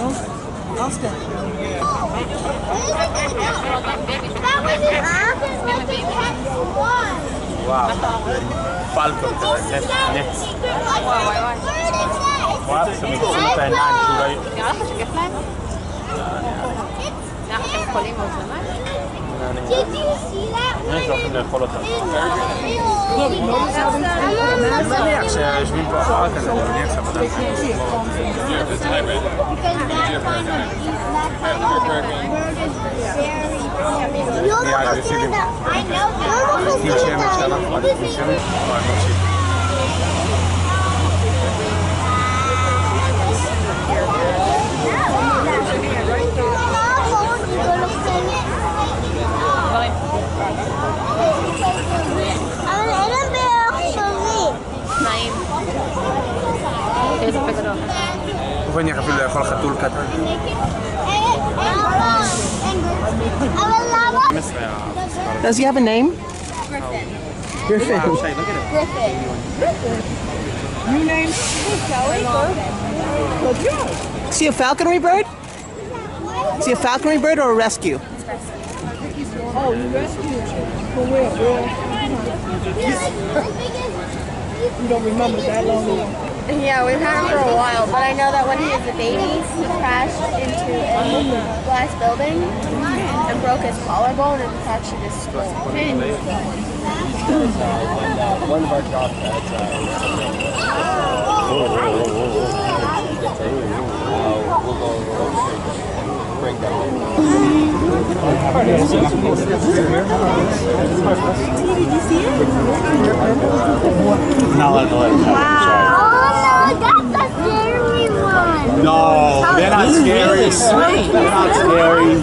Oscar. That was. Wow. Falcon next. next. Why, why, why? Wow, so it's super nice, right? Yeah, that's a good plan. Yeah. Did you see that אני שהולכים לאכול אותה. one? אני מניח שיושבים פה אחר כך, אני מניח שהעבודה Because that kind of, that kind of bird is very You're Yeah, the I see them. that I know Does he have a name? Griffin. Griffin. Griffin. New name? Is he a falconry bird? Is he a falconry bird or a rescue? Oh, you rescued. You don't remember that long ago. Yeah, we've had him for a while, but I know that when he was a baby, he crashed into a glass building and broke his collarbone and fractured his skull. One of our dog pets. It happen, no, that's a scary one. No, they're not scary. They're not scary.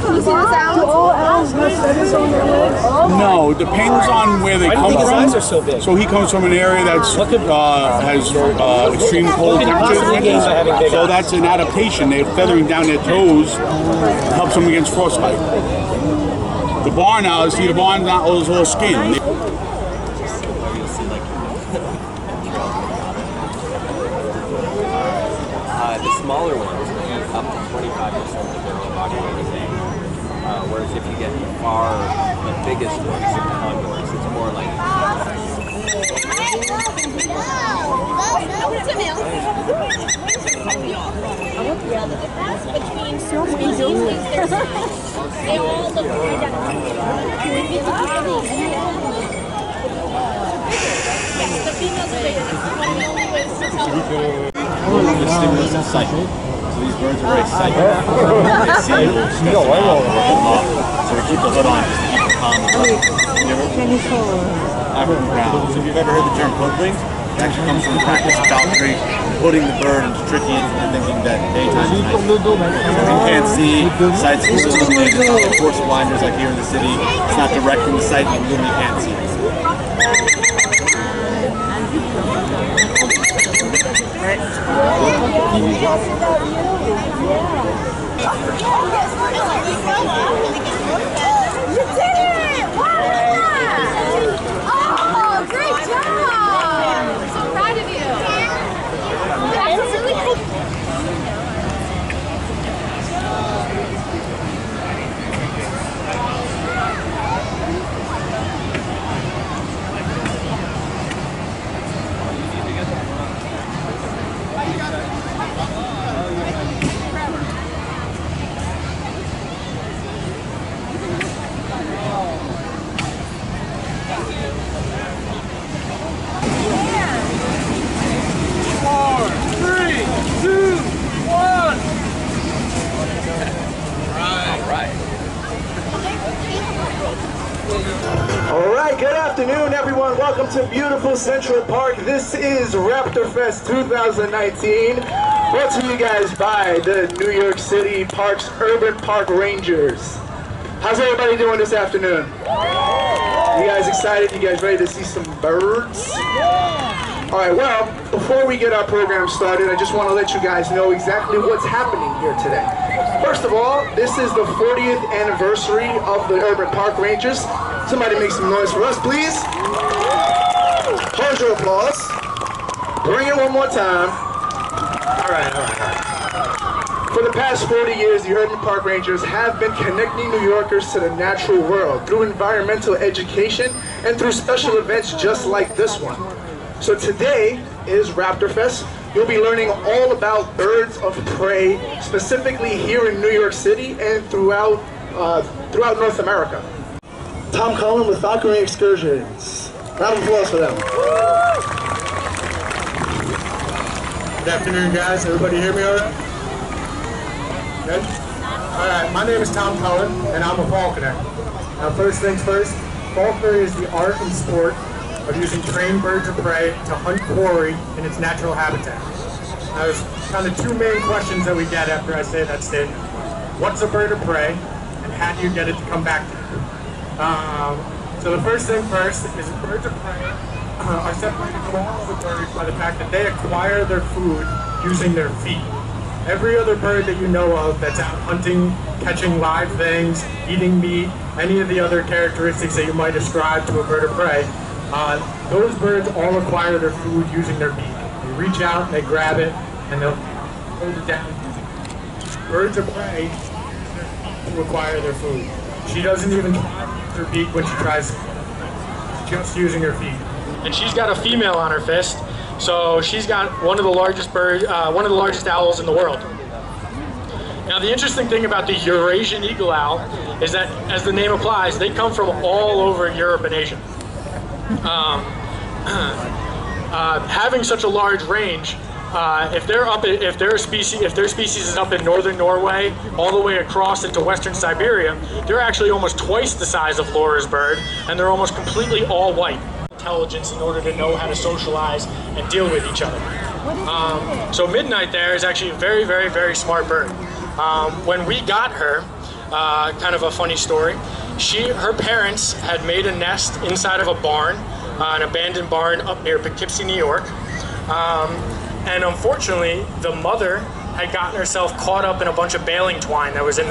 No, it depends on where they come think his from. eyes are so big? So he comes from an area that's uh, has uh, extreme cold temperatures. possibly gain by having big So that's an adaptation. They're feathering down their toes, helps them against frostbite. The barn owls, see the barn owls all skin. They- Uh, the smaller ones eat up to 25% of their own body weight. Uh, whereas if you get the far, the biggest ones, the condors, it's more like the stimulus of sight. So these birds are very psychic. they see you, they will So we keep the hood on just to keep them calm. You ever- African ground. So if you've ever heard the term hoodwink, it actually comes from the practice of falconry, hooding the bird and tricking it into thinking that daytime is night. He can't see, sight's illuminated, like horse blinders like here in the city. It's not directing the sight, you can't see You did it! Wow! Oh, great job! I'm so proud of you. That was really cool. All right, good afternoon, everyone. Welcome to beautiful Central Park. This is Raptor Fest 2019, brought to you guys by the New York City Parks Urban Park Rangers. How's everybody doing this afternoon? You guys excited? You guys ready to see some birds? All right, well, before we get our program started, I just want to let you guys know exactly what's happening here today. First of all, this is the 40th anniversary of the Urban Park Rangers. Somebody make some noise for us, please. Hold your applause. Bring it one more time. All right, all right, all right. For the past 40 years, the Urban Park Rangers have been connecting New Yorkers to the natural world through environmental education and through special events just like this one. So today is Raptor Fest. You'll be learning all about birds of prey, specifically here in New York City and throughout, uh, throughout North America. Tom Cullen with Falconry Excursions. Round of applause for them. Good afternoon, guys. Everybody hear me all right? Good? All right, my name is Tom Cullen, and I'm a falconer. Now, first things first, falconry is the art and sport of using trained birds of prey to hunt quarry in its natural habitat. Now, there's kind of two main questions that we get after I say that statement. What's a bird of prey, and how do you get it to come back to? Um, so the first thing first is birds of prey uh, are separated from all other birds by the fact that they acquire their food using their feet. Every other bird that you know of that's out hunting, catching live things, eating meat, any of the other characteristics that you might ascribe to a bird of prey, uh, those birds all acquire their food using their beak. They reach out, they grab it, and they'll hold it down. Birds of prey to acquire their food. She doesn't even try her beak when she tries just using her feet. And she's got a female on her fist, so she's got one of the largest bird, uh, one of the largest owls in the world. Now the interesting thing about the Eurasian eagle owl is that, as the name applies, they come from all over Europe and Asia. Um, uh, having such a large range, uh, if they're up, if their species, if their species is up in northern Norway, all the way across into western Siberia, they're actually almost twice the size of Laura's bird, and they're almost completely all white. Intelligence in order to know how to socialize and deal with each other. Um, so Midnight there is actually a very, very, very smart bird. Um, when we got her, uh, kind of a funny story. She, her parents had made a nest inside of a barn, uh, an abandoned barn up near Poughkeepsie, New York. Um, and unfortunately, the mother had gotten herself caught up in a bunch of baling twine that was in